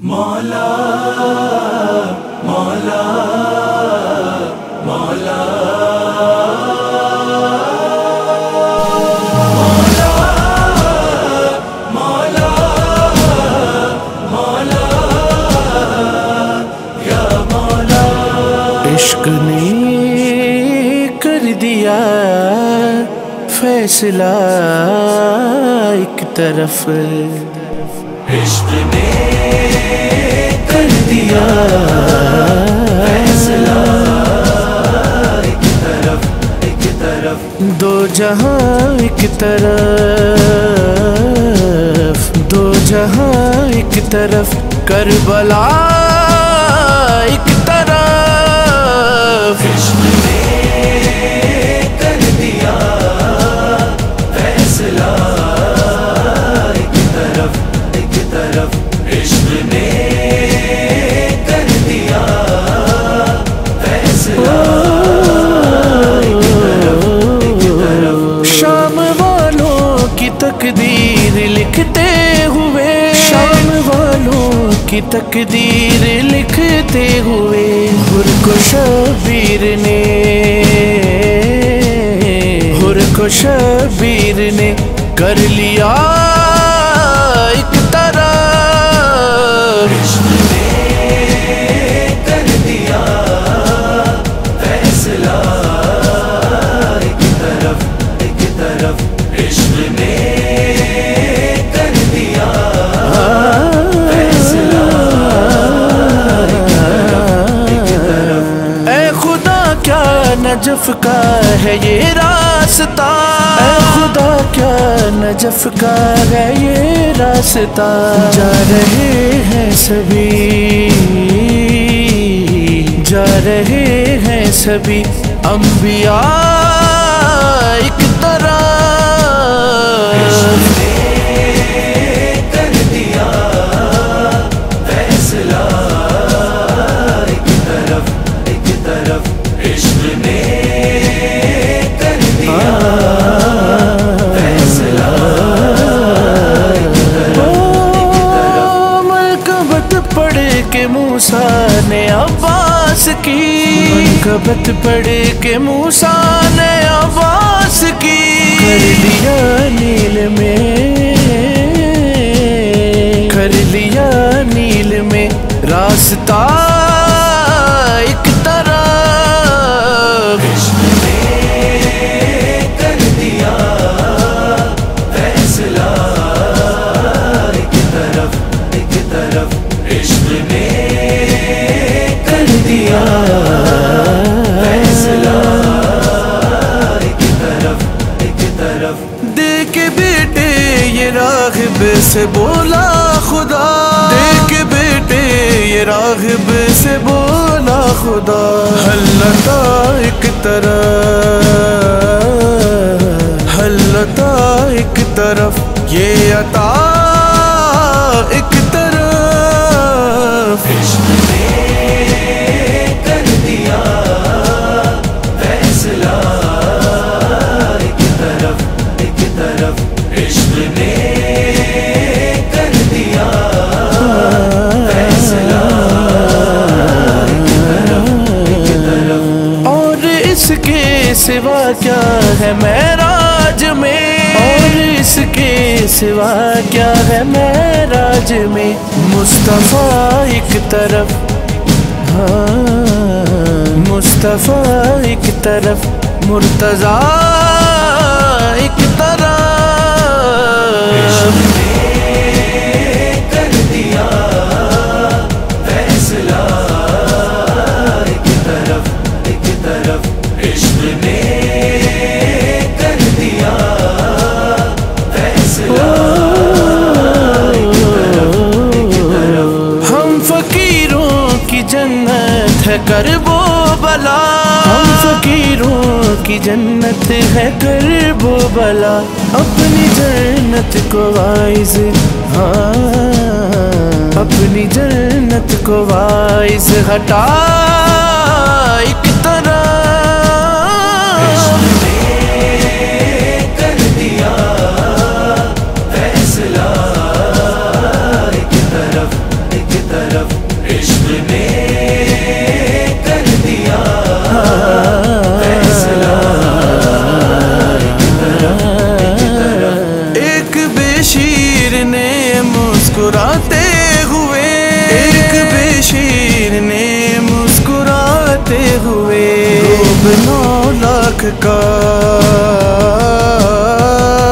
مولا مولا مولا۔ عشق نے کر دیا فیصلہ ایک طرف۔ عشق نے جہاں ایک طرف دو جہاں ایک طرف کربلا ایک طرف۔ کی تقدیر لکھتے ہوئے ہر کو شبیر نے ہر کو شبیر نے کر لیا۔ ہے یہ راستہ؟ اے خدا کیا نجف کا ہے یہ راستہ؟ جا رہے ہیں سبھی۔ جا رہے ہیں سبھی۔ انبیاء ایک طرح۔ کے موسا نے عباس کی۔ مرکبت پڑھ کے موسا نے عباس کی۔ کر لیا نیل میں۔ کر لیا نیل میں۔ راستہ راغب سے بولا خدا حلتا ایک طرف حلتا ایک طرف یہ عطا کیا ہے معراج میں؟ اور اس کے سوا کیا ہے معراج میں؟ مصطفیٰ ایک طرف ہاں مصطفیٰ ایک طرف، مرتضی ایک طرف۔ کر وہ بلا ہم فقیروں کی جنت ہے کر وہ بلا اپنی جنت کو وائز ہاں اپنی جنت کو وائز، ہٹا نے مسکراتے ہوئے۔ ایک بے شیر نے مسکراتے ہوئے۔ روب نو لاکھ کا۔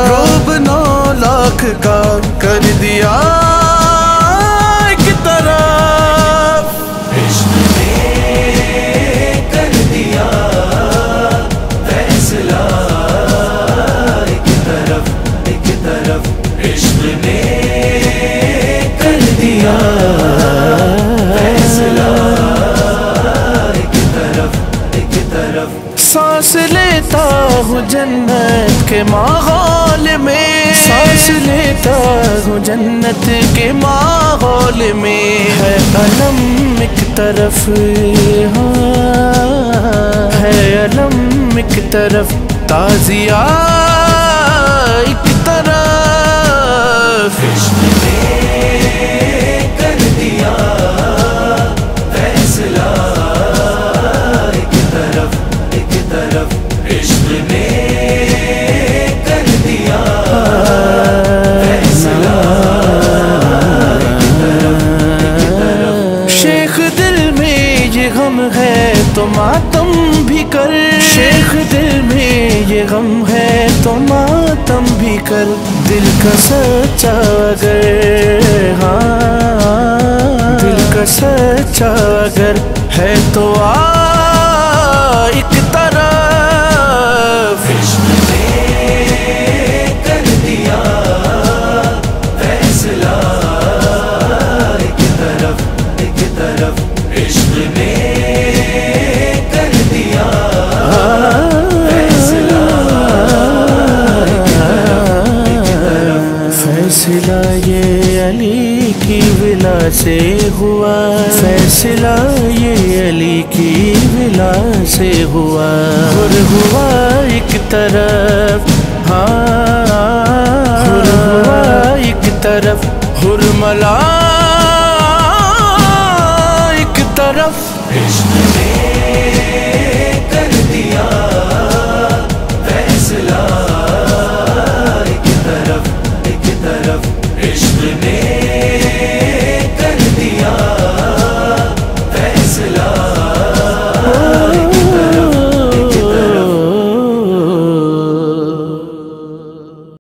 روب نو لاکھ کا کر دیا۔ فیصلہ ایک طرف ایک طرف سانس لیتا ہوں جنت کے ماحول میں۔ سانس لیتا ہوں جنت کے ماحول میں۔ ہے علم ایک طرف ہاں۔ ہے علم ایک طرف۔ تازیہ ایک طرف۔ کر دل کا سچا اگر ہاں دل کا سچا اگر ہے تو آ فیصلہ یہ علی کی ولا سے ہوا۔ فیصلہ یہ علی کی ولا سے ہوا۔ ہر ہوا ایک طرف ہاں۔ ہوا ایک طرف ہر ملا ایک طرف۔ عشق